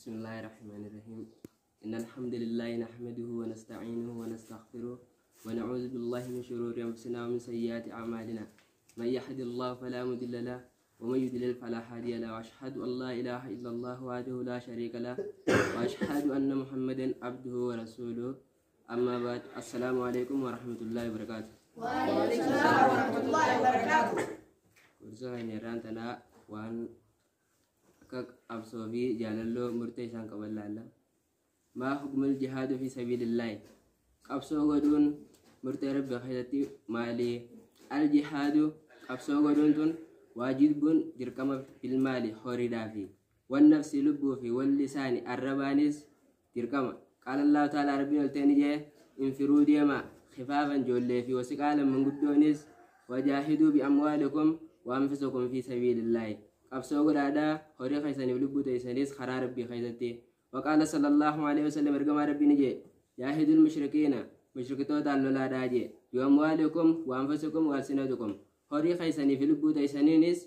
بسم الله الرحمن الرحيم. إن الحمد لله نحمده ونستعينه ونستغفره ونعوذ بالله من شرور أنفسنا ومن سيئات أعمالنا. من يهد الله فلا مضل له ومن يضلل فلا هادي له. وأشهد أن لا إله إلا الله وحده لا شريك له. وأشهد أن محمدا عبده ورسوله. أما بعد السلام عليكم ورحمة الله وبركاته. وعليكم السلام ورحمة الله وبركاته. Kursa hanyarraan tanaa murtee isaan qaban laalla. Maa hukmul jihaadu fi sabiilillaahi. Qabsoo godhuun murtee rabbi keessatti maali? Al jihaadu qabsoo godhuun tun waajibun dirqama filmaali horiidhaafi. Wan nafsi lubbuu fi walli isaani arrabaanis dirqama. Qaala Allahu ta'ala rabbiin ol ta'e ni jee infiruu deema khifaafan ijoollee fi wasiqaalan manguddoonis wajaahiduu bi'amwaalikum وأنفسكم في سبيل الله قبسوا قرادا هوري خيساني بلبو تيسانيس خرا ربي خيساتي. وقال صلى الله عليه وسلم ارقم ربي نجي. جاهد المشركين. مشركتو تعالوا لا داجي. بأموالكم وأنفسكم وألسنتكم هوري خيساني لبو تيسانينيس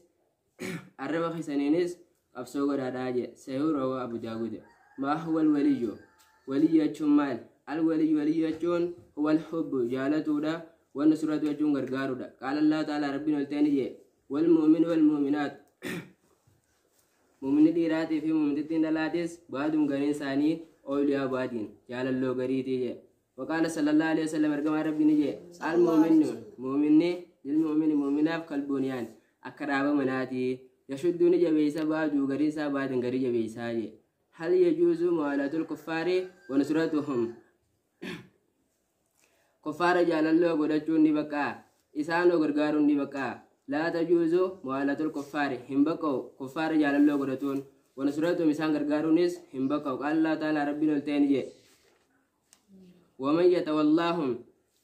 الربا خيسانينيس. قبسوا قرادا جي سيور أبو داود. ما هو الولي؟ ولي يجمال الولي ولي يجون هو الحب. جالتو دا. والنصرة يجون غرغارو دا. قال الله تعالى مؤمن ديراتي في مؤمن دلاتيس بعدهم غنين ثاني أولياء بعدين جال الله غريتي وقال صلى الله عليه وسلم ارجع ربي نجي المؤمن مؤمن للمؤمن مؤمنا كالبنيان أكرابا مناتي يشدون جبيسا بعد غريسا بعد غري جبيسا هل يجوز موالاة الكفار ونصرتهم كفار جال الله غدچون دي بقى إسانو غرغارون دي بقى لا تجوز موالة الكفار هم بقوا كفار جال الله قدتون ونصرتهم إسان غرغارونيس هم بقوا قال الله تعالى ربنا التاني ومن يتولاهم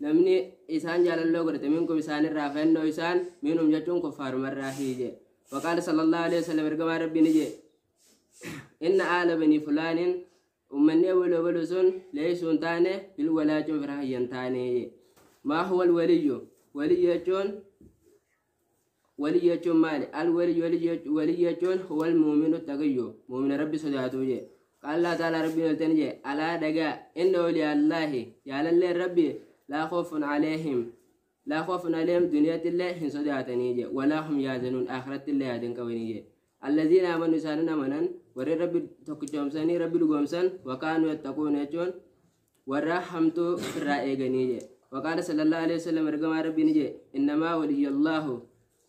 نمني إسان جال الله قدت منكم إسان الرافين إسان منهم جتون كفار هيجي وقال صلى الله عليه وسلم رقم ربي نجي إن آل بني فلان أمني ولو ولسون ليسون تاني بالولاة فرحيا تاني ما هو الولي ولي يجون ولي يجون مالي الولي ولي يجون هو المؤمن التقي. مؤمن ربي صداته قال الله تعالى ربي نلتنجي على دقاء إن ولي الله يا لله ربي لا خوف عليهم. لا خوف عليهم دنيا الله إن صداتني ولا هم يازنون آخرة الله يادن كويني جي. الذين آمنوا ساننا منن ورى ربي تكجومساني ربي لقومسان وكانوا يتقون يجون ورحمتو جي. وقال صلى الله عليه وسلم رقم ربي نجي إنما ولي الله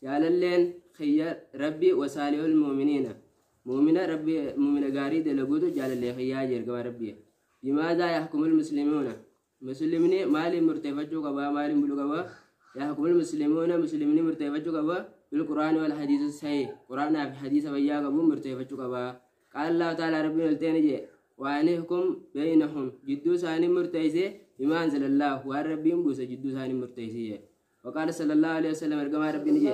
يا للين خيار ربي وصالح المؤمنين مؤمنة ربي مؤمنة غاري دلقوتو جال اللي خيار رقم ربي لماذا يحكم المسلمون مسلمين مالي مرتفجو قبا مالي ملو قبا يحكم المسلمون مسلمين مرتفجو قبا بالقرآن والحديث الصحيح قرآن في حديث بيا قبو مرتفجو قبا قال الله تعالى ربي التاني وأنهكم بينهم جدو ساني مرتيسي بما أنزل الله والربي بوسى جدو ساني مرتيسي وقال صلى الله عليه وسلم ارجما ربي نجي.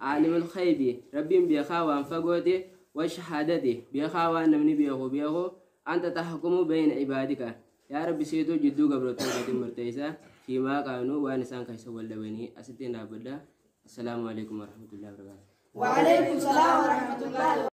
عالم الخيب. ربي بيخا وانفقوتي وشهادتي. بيخا وانمني بيخو بيخو أنت تحكم بين عبادك. يا ربي سيدو جدو قبرتو قد مرتيسا فيما كانوا وانسان كيسو واللبني أستين عبدا السلام عليكم ورحمة الله وبركاته. وعليكم السلام ورحمة الله